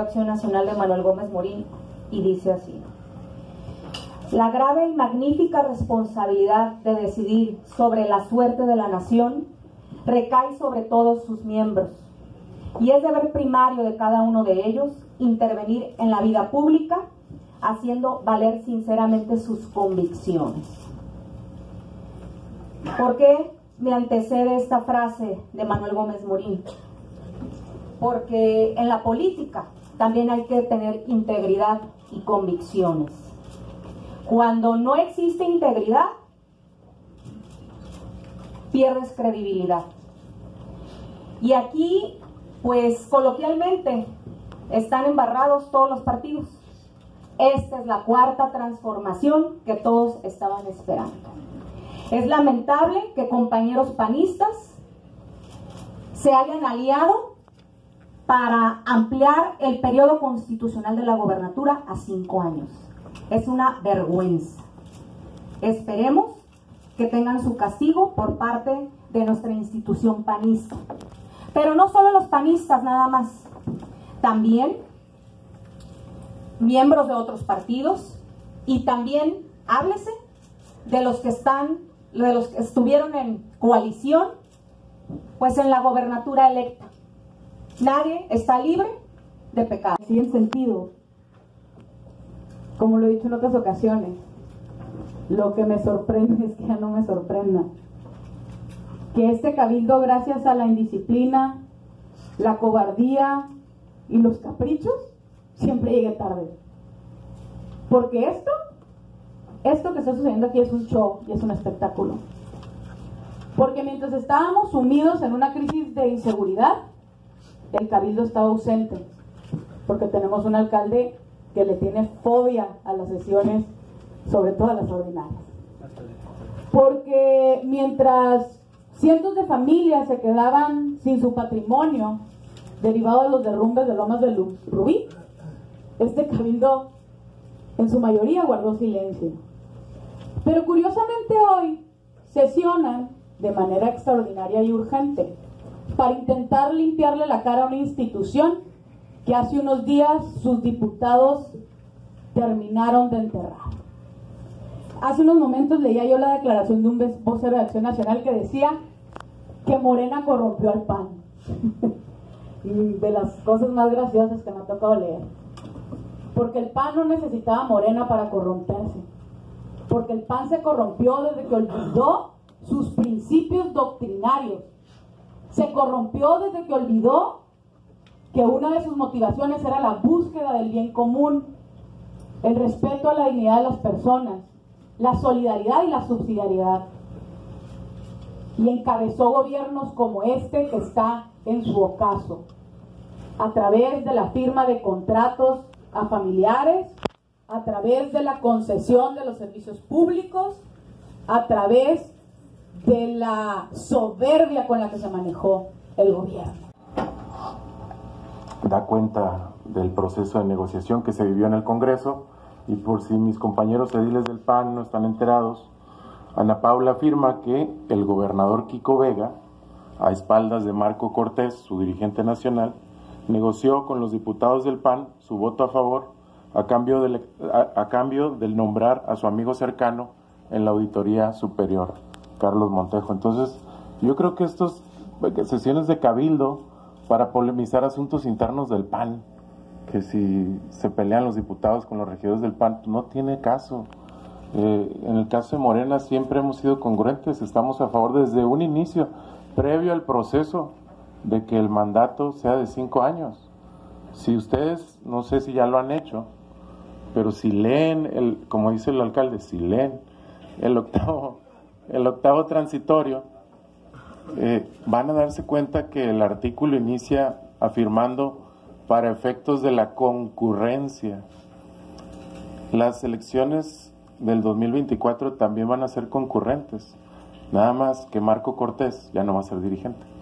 Acción Nacional de Manuel Gómez Morín y dice así. La grave y magnífica responsabilidad de decidir sobre la suerte de la nación recae sobre todos sus miembros y es deber primario de cada uno de ellos intervenir en la vida pública haciendo valer sinceramente sus convicciones. ¿Por qué me antecede esta frase de Manuel Gómez Morín? Porque en la política también hay que tener integridad y convicciones. Cuando no existe integridad, pierdes credibilidad. Y aquí, pues coloquialmente, están embarrados todos los partidos. Esta es la cuarta transformación que todos estaban esperando. Es lamentable que compañeros panistas se hayan aliado para ampliar el periodo constitucional de la gobernatura a cinco años. Es una vergüenza. Esperemos que tengan su castigo por parte de nuestra institución panista. Pero no solo los panistas nada más, también miembros de otros partidos y también háblese de los que están, de los que estuvieron en coalición, pues en la gobernatura electa. Nadie está libre de pecado. Sí, en sentido, como lo he dicho en otras ocasiones, lo que me sorprende es que ya no me sorprenda. Que este cabildo, gracias a la indisciplina, la cobardía y los caprichos, siempre llegue tarde. Porque esto, esto que está sucediendo aquí es un show y es un espectáculo. Porque mientras estábamos sumidos en una crisis de inseguridad, el cabildo estaba ausente. Porque tenemos un alcalde que le tiene fobia a las sesiones, sobre todo a las ordinarias. Porque mientras cientos de familias se quedaban sin su patrimonio derivado de los derrumbes de Lomas de Rubí, este cabildo en su mayoría guardó silencio. Pero curiosamente hoy sesionan de manera extraordinaria y urgente para intentar limpiarle la cara a una institución que hace unos días sus diputados terminaron de enterrar. Hace unos momentos leía yo la declaración de un vocero de Acción Nacional que decía que Morena corrompió al PAN. de las cosas más graciosas que me ha tocado leer. Porque el PAN no necesitaba Morena para corromperse. Porque el PAN se corrompió desde que olvidó sus principios doctrinarios. Se corrompió desde que olvidó que una de sus motivaciones era la búsqueda del bien común, el respeto a la dignidad de las personas, la solidaridad y la subsidiariedad. Y encabezó gobiernos como este que está en su ocaso, a través de la firma de contratos a familiares, a través de la concesión de los servicios públicos, a través de la soberbia con la que se manejó el gobierno. Da cuenta del proceso de negociación que se vivió en el Congreso y por si mis compañeros ediles del PAN no están enterados, Ana Paula afirma que el gobernador Kiko Vega, a espaldas de Marco Cortés, su dirigente nacional, negoció con los diputados del PAN su voto a favor a cambio, de, a, cambio del nombrar a su amigo cercano en la Auditoría Superior, Carlos Montejo. Entonces, yo creo que estas sesiones de cabildo para polemizar asuntos internos del PAN, que si se pelean los diputados con los regidores del PAN, no tiene caso. Eh, en el caso de Morena siempre hemos sido congruentes, estamos a favor desde un inicio, previo al proceso de que el mandato sea de cinco años. Si ustedes, no sé si ya lo han hecho, pero si leen, el, como dice el alcalde, si leen el octavo, el octavo transitorio, eh, van a darse cuenta que el artículo inicia afirmando para efectos de la concurrencia. Las elecciones del 2024 también van a ser concurrentes, nada más que Marco Cortés ya no va a ser dirigente.